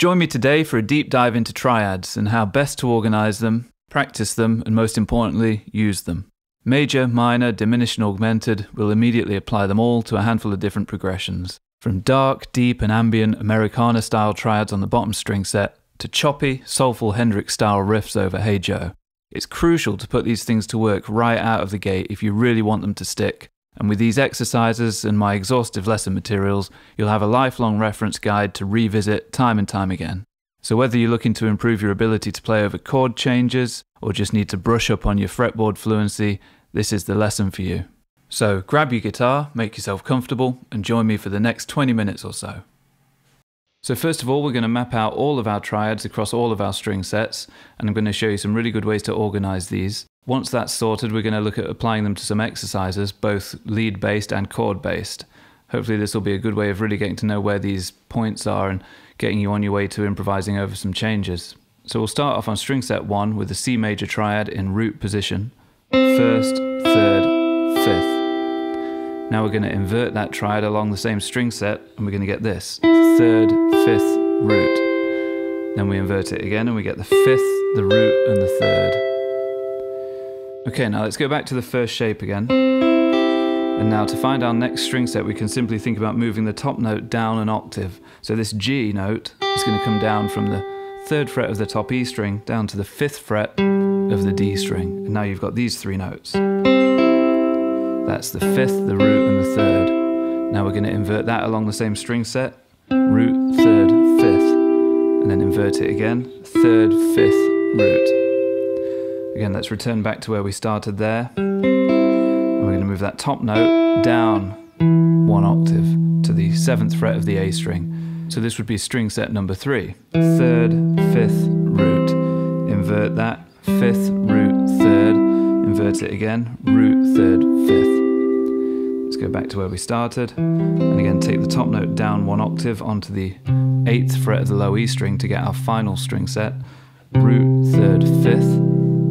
Join me today for a deep dive into triads and how best to organize them, practice them, and most importantly, use them. Major, minor, diminished, and augmented will immediately apply them all to a handful of different progressions. From dark, deep, and ambient Americana style triads on the bottom string set to choppy, soulful Hendrix style riffs over Hey Joe. It's crucial to put these things to work right out of the gate if you really want them to stick. And with these exercises and my exhaustive lesson materials, you'll have a lifelong reference guide to revisit time and time again. So, whether you're looking to improve your ability to play over chord changes or just need to brush up on your fretboard fluency, this is the lesson for you. So, grab your guitar, make yourself comfortable, and join me for the next 20 minutes or so. So first of all, we're going to map out all of our triads across all of our string sets, and I'm going to show you some really good ways to organize these. Once that's sorted, we're going to look at applying them to some exercises, both lead-based and chord-based. Hopefully this will be a good way of really getting to know where these points are and getting you on your way to improvising over some changes. So we'll start off on string set 1 with the C major triad in root position. First, third, fifth. Now we're going to invert that triad along the same string set and we're going to get this third, fifth, root. Then we invert it again and we get the fifth, the root, and the third. Okay, now let's go back to the first shape again. And now to find our next string set, we can simply think about moving the top note down an octave. So this G note is going to come down from the third fret of the top E string down to the fifth fret of the D string. And now you've got these three notes. That's the fifth, the root, and the third. Now we're going to invert that along the same string set. Root, third, fifth. And then invert it again. Third, fifth, root. Again, let's return back to where we started there. And we're going to move that top note down one octave to the seventh fret of the A string. So this would be string set number three. Third, fifth, root. Invert that. Fifth. Invert it again. Root, third, fifth Let's go back to where we started. And again, take the top note down one octave onto the eighth fret of the low E string to get our final string set. Root, third, fifth,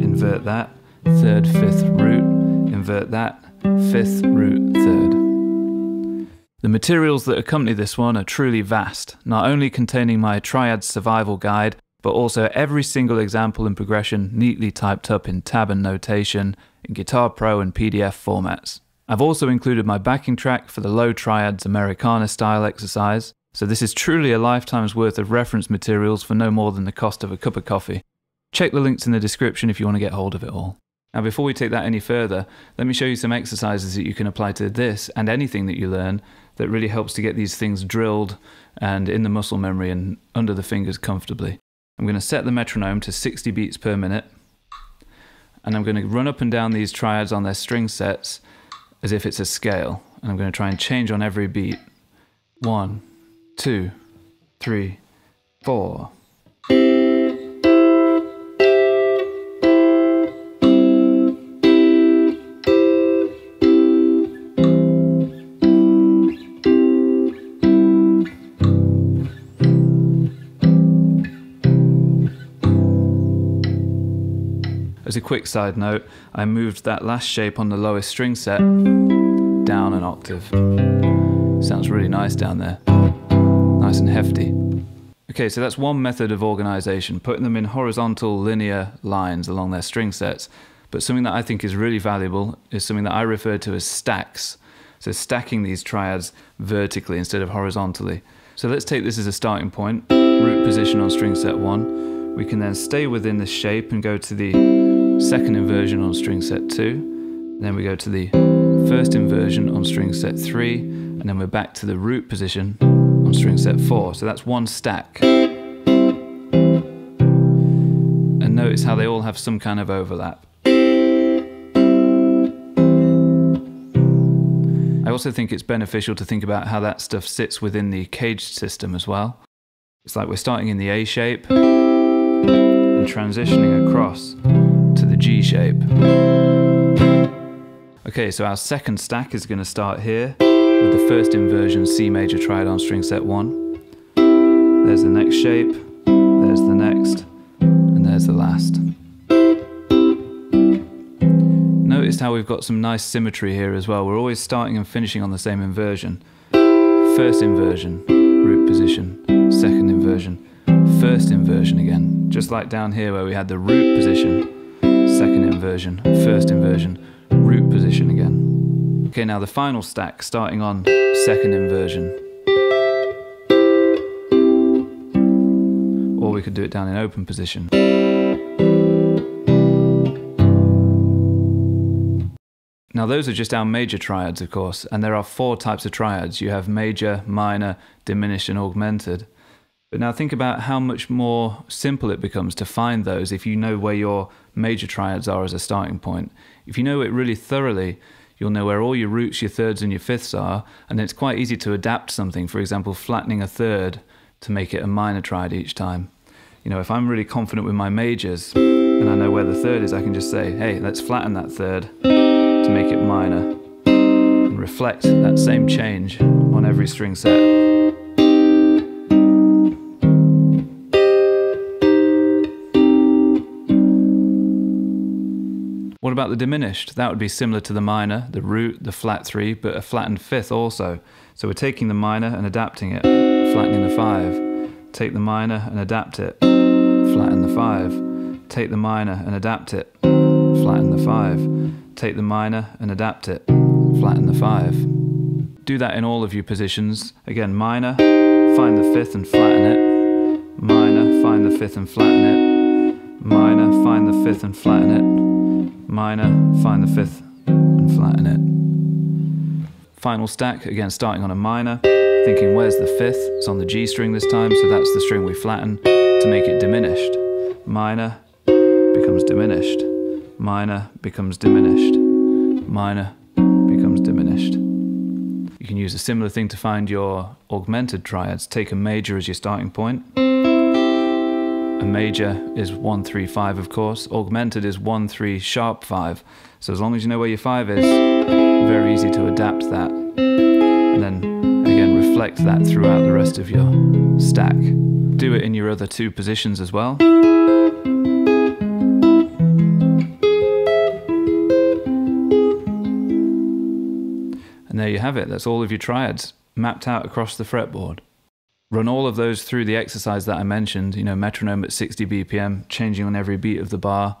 invert that, third, fifth, root, invert that, fifth, root, third. The materials that accompany this one are truly vast, not only containing my triad survival guide, but also every single example and progression neatly typed up in tab and notation in Guitar Pro and PDF formats. I've also included my backing track for the low triads Americana style exercise, so this is truly a lifetime's worth of reference materials for no more than the cost of a cup of coffee. Check the links in the description if you want to get hold of it all. Now, before we take that any further, let me show you some exercises that you can apply to this and anything that you learn that really helps to get these things drilled and in the muscle memory and under the fingers comfortably. I'm going to set the metronome to 60 beats per minute, and I'm going to run up and down these triads on their string sets as if it's a scale. And I'm going to try and change on every beat. One, two, three, four. As a quick side note, I moved that last shape on the lowest string set down an octave. Sounds really nice down there. Nice and hefty. Okay, so that's one method of organization, putting them in horizontal linear lines along their string sets. But something that I think is really valuable is something that I refer to as stacks. So stacking these triads vertically instead of horizontally. So let's take this as a starting point. Root position on string set one. We can then stay within this shape and go to the second inversion on string set 2, then we go to the first inversion on string set 3, and then we're back to the root position on string set 4. So that's one stack. And notice how they all have some kind of overlap. I also think it's beneficial to think about how that stuff sits within the caged system as well. It's like we're starting in the A shape and transitioning across to the G shape. Okay, so our second stack is going to start here with the first inversion C major triad on string set 1. There's the next shape, there's the next, and there's the last. Notice how we've got some nice symmetry here as well. We're always starting and finishing on the same inversion. First inversion, root position, second inversion, first inversion again, just like down here where we had the root position, inversion, first inversion, root position again. Okay, now the final stack starting on second inversion. Or we could do it down in open position. Now, those are just our major triads, of course, and there are four types of triads. You have major, minor, diminished, and augmented. But now think about how much more simple it becomes to find those if you know where your major triads are as a starting point. If you know it really thoroughly, you'll know where all your roots, your thirds, and your fifths are, and it's quite easy to adapt something, for example, flattening a third to make it a minor triad each time. You know, if I'm really confident with my majors and I know where the third is, I can just say, hey, let's flatten that third to make it minor and reflect that same change on every string set. The diminished? That would be similar to the minor, the root, the flat three, but a flattened fifth also. So we're taking the minor and adapting it, flattening the five. Take the minor and adapt it, flatten the five. Take the minor and adapt it, flatten the five take the minor and adapt it, flatten the five. Do that in all of your positions. Again, minor, find the fifth and flatten it. Minor, find the fifth and flatten it. Minor, find the fifth and flatten it. Minor, find the fifth and flatten it. Final stack, again starting on a minor, thinking where's the fifth? It's on the G string this time, so that's the string we flatten to make it diminished. Minor becomes diminished minor becomes diminished, minor becomes diminished. You can use a similar thing to find your augmented triads. Take a major as your starting point. A major is 1 3 5, of course. Augmented is 1 3 sharp 5. So as long as you know where your 5 is, very easy to adapt that. And then again, reflect that throughout the rest of your stack. Do it in your other two positions as well. And there you have it. That's all of your triads mapped out across the fretboard. Run all of those through the exercise that I mentioned, you know, metronome at 60 BPM, changing on every beat of the bar.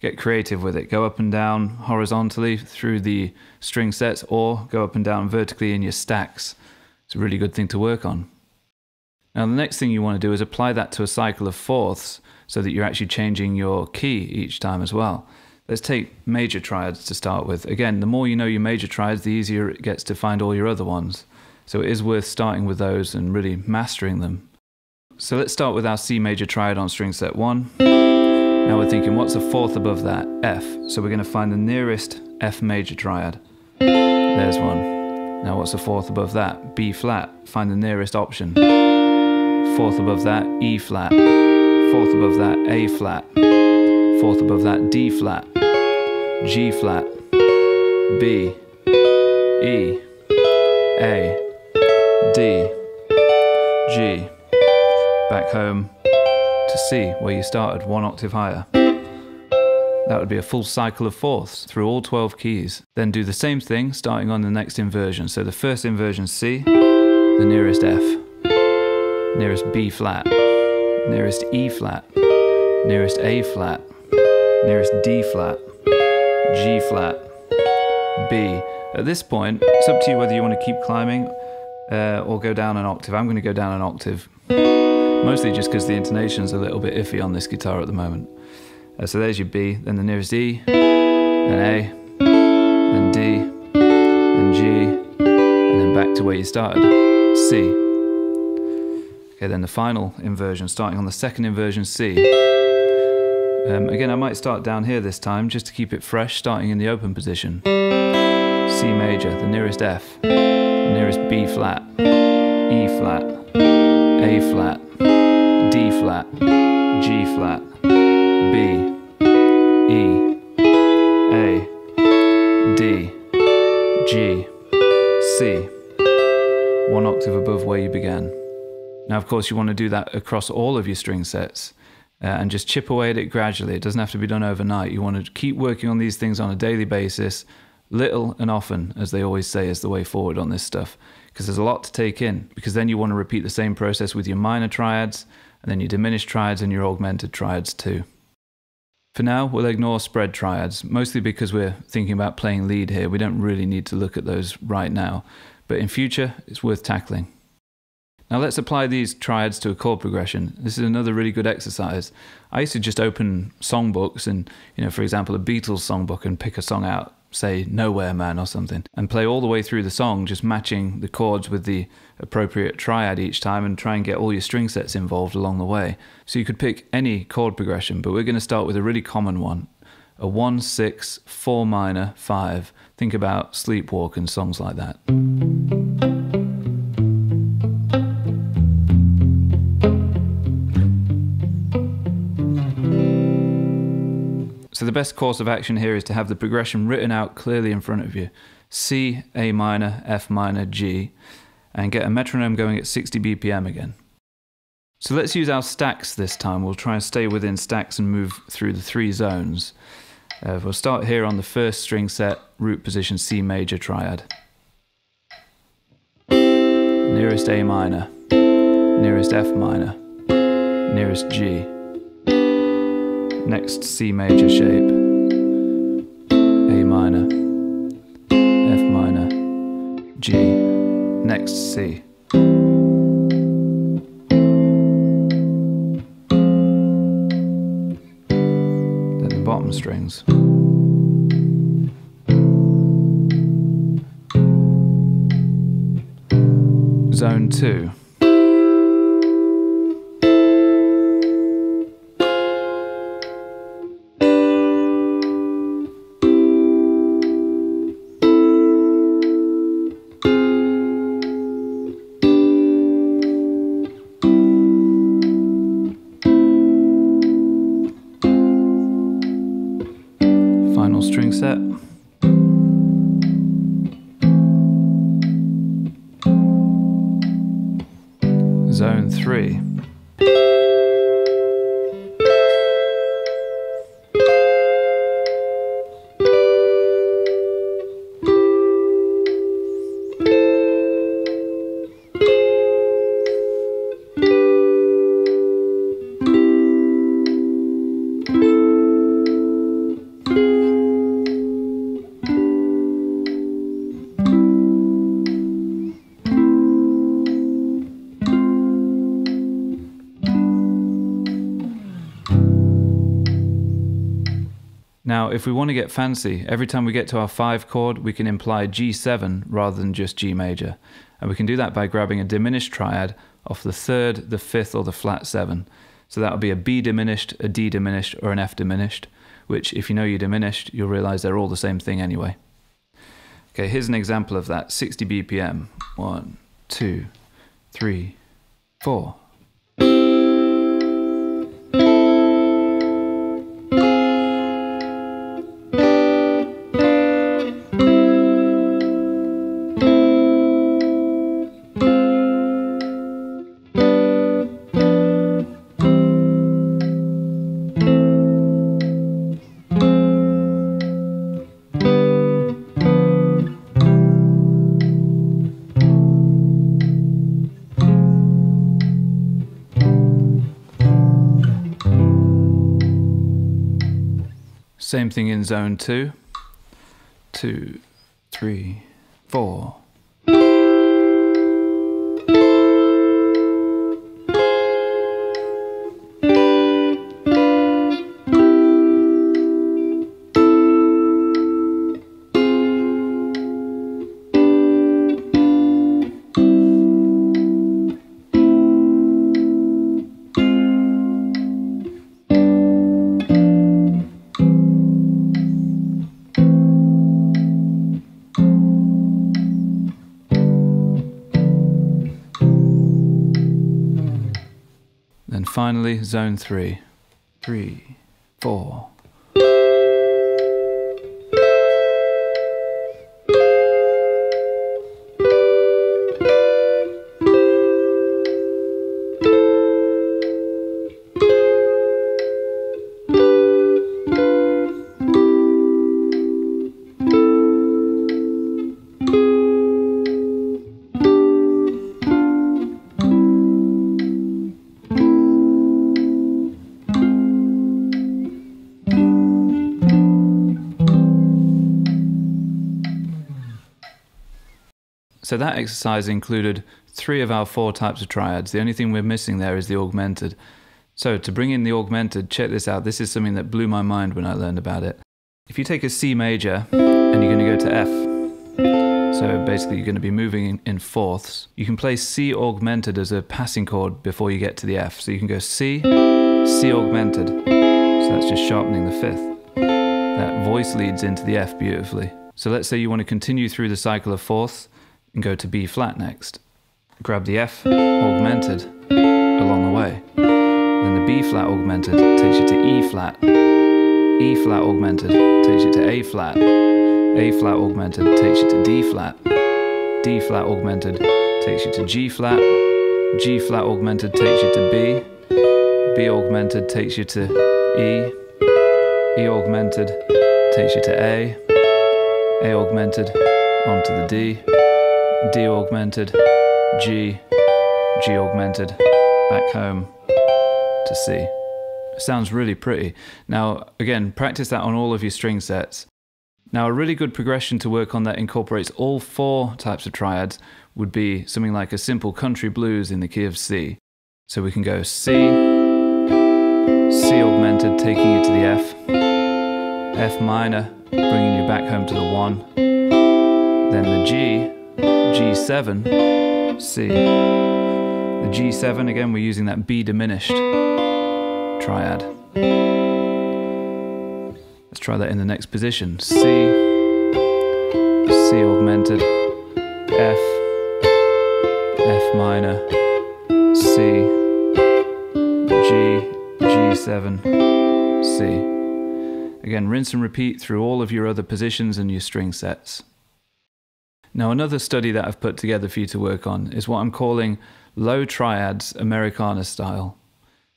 Get creative with it. Go up and down horizontally through the string sets or go up and down vertically in your stacks. It's a really good thing to work on. Now, the next thing you want to do is apply that to a cycle of fourths so that you're actually changing your key each time as well. Let's take major triads to start with. Again, the more you know your major triads, the easier it gets to find all your other ones. So it is worth starting with those and really mastering them. So let's start with our C major triad on string set 1. Now we're thinking, what's a fourth above that? F. So we're going to find the nearest F major triad. There's one. Now what's a fourth above that? B flat. Find the nearest option. Fourth above that, E flat. Fourth above that, A flat. Fourth above that, D flat. G flat, B, E, A, D, G. Back home to C, where you started, one octave higher. That would be a full cycle of fourths through all 12 keys. Then do the same thing starting on the next inversion. So the first inversion C, the nearest F, nearest B flat, nearest E flat, nearest A flat, nearest D flat, G flat, B. At this point, it's up to you whether you want to keep climbing uh, or go down an octave. I'm going to go down an octave, mostly just because the intonation's a little bit iffy on this guitar at the moment. Uh, so there's your B, then the nearest E, then A, then D, then G, and then back to where you started, C. Okay, then the final inversion, starting on the second inversion C. Um, again, I might start down here this time just to keep it fresh, starting in the open position. C major, the nearest F, nearest B flat, E flat, A flat, D flat, G flat, B, E, A, D, G, C. One octave above where you began. Now, of course, you want to do that across all of your string sets uh, and just chip away at it gradually. It doesn't have to be done overnight. You want to keep working on these things on a daily basis, little and often, as they always say, is the way forward on this stuff. Because there's a lot to take in. Because then you want to repeat the same process with your minor triads and then your diminished triads and your augmented triads too. For now, we'll ignore spread triads, mostly because we're thinking about playing lead here. We don't really need to look at those right now, but in future, it's worth tackling. Now let's apply these triads to a chord progression. This is another really good exercise. I used to just open songbooks and, you know, for example, a Beatles songbook and pick a song out, say Nowhere Man or something, and play all the way through the song, just matching the chords with the appropriate triad each time and try and get all your string sets involved along the way. So you could pick any chord progression, but we're going to start with a really common one a 1 6 4 minor 5. Think about Sleepwalk and songs like that. So the best course of action here is to have the progression written out clearly in front of you. C, A minor, F minor, G, and get a metronome going at 60 BPM again. So let's use our stacks this time. We'll try and stay within stacks and move through the three zones. Uh, we'll start here on the first string set, root position C major triad. Nearest A minor, nearest F minor, nearest G. Next C major shape. A minor. F minor. G. Next C. Then the bottom strings. Zone 2. If we want to get fancy, every time we get to our 5 chord, we can imply G7 rather than just G major. And we can do that by grabbing a diminished triad off the third, the fifth, or the flat 7. So that would be a B diminished, a D diminished, or an F diminished, which, if you know your diminished, you'll realize they're all the same thing anyway. Okay, here's an example of that 60 BPM. One, two, three, four. Same thing in zone two. Two, three, four. Then finally, zone three. Three, four. So that exercise included three of our four types of triads. The only thing we're missing there is the augmented. So to bring in the augmented, check this out. This is something that blew my mind when I learned about it. If you take a C major and you're going to go to F, so basically you're going to be moving in, fourths, you can play C augmented as a passing chord before you get to the F. So you can go C, C augmented. So that's just sharpening the fifth. That voice leads into the F beautifully. So let's say you want to continue through the cycle of fourths and go to B flat next. Grab the F augmented along the way. Then the B flat augmented takes you to E flat. E flat augmented takes you to A flat. A flat augmented takes you to D flat. D flat augmented takes you to G flat. G flat augmented takes you to B. B augmented takes you to E. E augmented takes you to A. A augmented onto the D. D augmented, G, G augmented, back home to C. Sounds really pretty. Now, again, practice that on all of your string sets. Now, a really good progression to work on that incorporates all four types of triads would be something like a simple country blues in the key of C. So we can go C, C augmented, taking you to the F, F minor, bringing you back home to the 1, then the G, G7, C. The G7, again, we're using that B diminished triad. Let's try that in the next position. C, C augmented, F, F minor, C, G, G7, C. Again, rinse and repeat through all of your other positions and your string sets. Now, another study that I've put together for you to work on is what I'm calling low triads Americana style.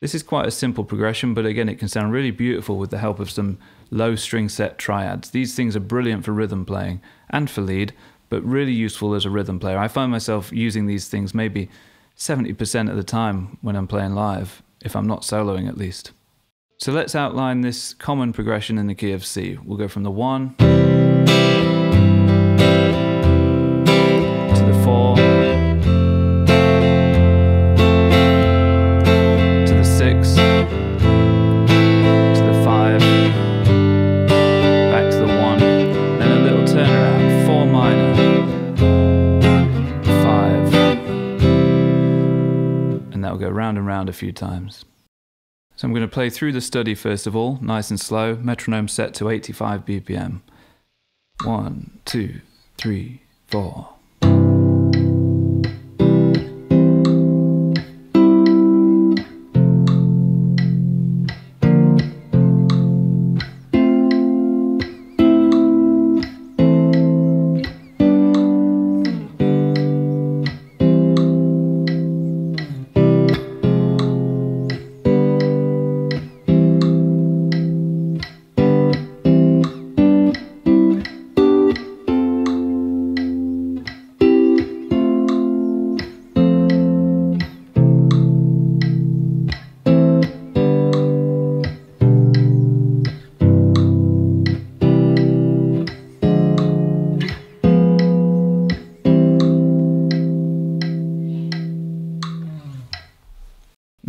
This is quite a simple progression, but again, it can sound really beautiful with the help of some low string set triads. These things are brilliant for rhythm playing and for lead, but really useful as a rhythm player. I find myself using these things maybe 70% of the time when I'm playing live, if I'm not soloing at least. So let's outline this common progression in the key of C. We'll go from the 1 around a few times. So I'm going to play through the study first of all, nice and slow, metronome set to 85 BPM. One, two, three, four.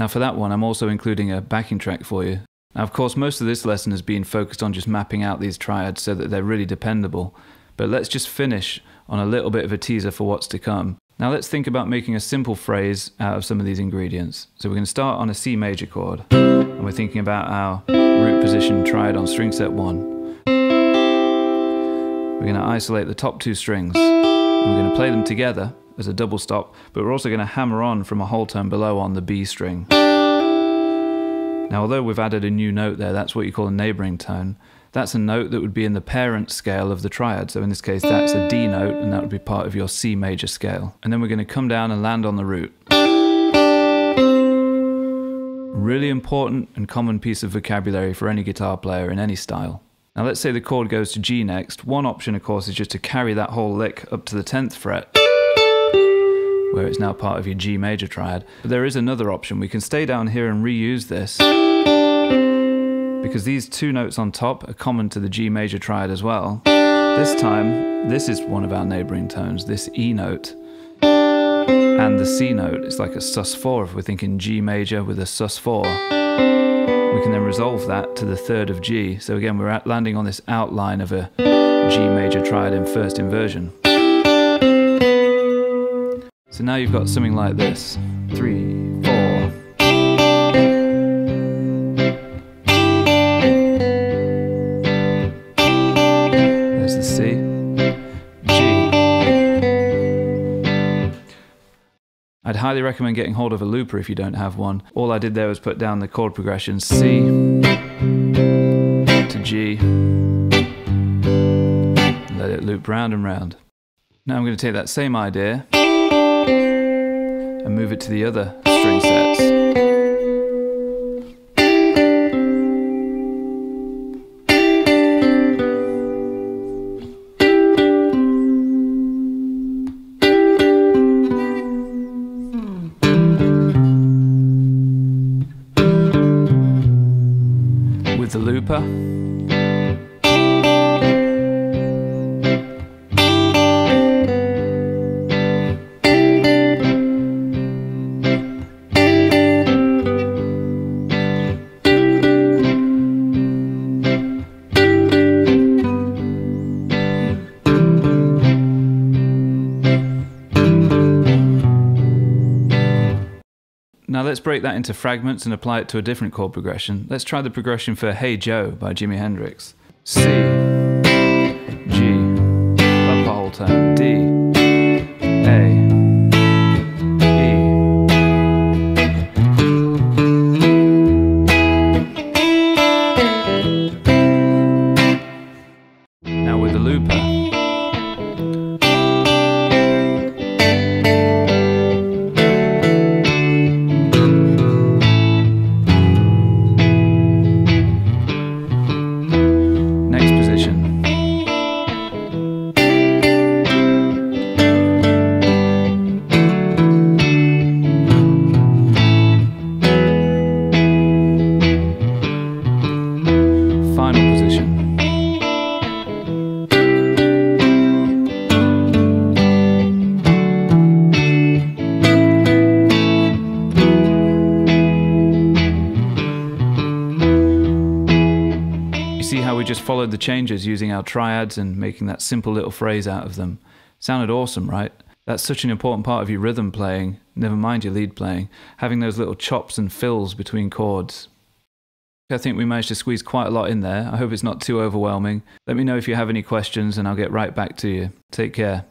For that one, I'm also including a backing track for you. Now, of course, most of this lesson has been focused on just mapping out these triads so that they're really dependable. But let's just finish on a little bit of a teaser for what's to come. Now, let's think about making a simple phrase out of some of these ingredients. So, we're going to start on a C major chord, and we're thinking about our root position triad on string set one. We're going to isolate the top two strings, and we're going to play them together as a double stop, but we're also going to hammer on from a whole tone below on the B string. Now, although we've added a new note there, that's what you call a neighboring tone. That's a note that would be in the parent scale of the triad. So in this case, that's a D note, and that would be part of your C major scale. And then we're going to come down and land on the root. Really important and common piece of vocabulary for any guitar player in any style. Now let's say the chord goes to G next. One option, of course, is just to carry that whole lick up to the 10th fret where it's now part of your G major triad. But there is another option. We can stay down here and reuse this because these two notes on top are common to the G major triad as well. This time, this is one of our neighbouring tones, this E note. And the C note is like a sus4 if we're thinking G major with a sus4. We can then resolve that to the third of G. So again, we're landing on this outline of a G major triad in first inversion. So now you've got something like this. Three, four. There's the C. G. I'd highly recommend getting hold of a looper if you don't have one. All I did there was put down the chord progression C to G. Let it loop round and round. Now I'm going to take that same idea and move it to the other string sets. With the looper. Now let's break that into fragments and apply it to a different chord progression. Let's try the progression for Hey Joe by Jimi Hendrix. C, G, up a whole tone, D, followed the changes using our triads and making that simple little phrase out of them. Sounded awesome, right? That's such an important part of your rhythm playing, never mind your lead playing, having those little chops and fills between chords. I think we managed to squeeze quite a lot in there. I hope it's not too overwhelming. Let me know if you have any questions and I'll get right back to you. Take care.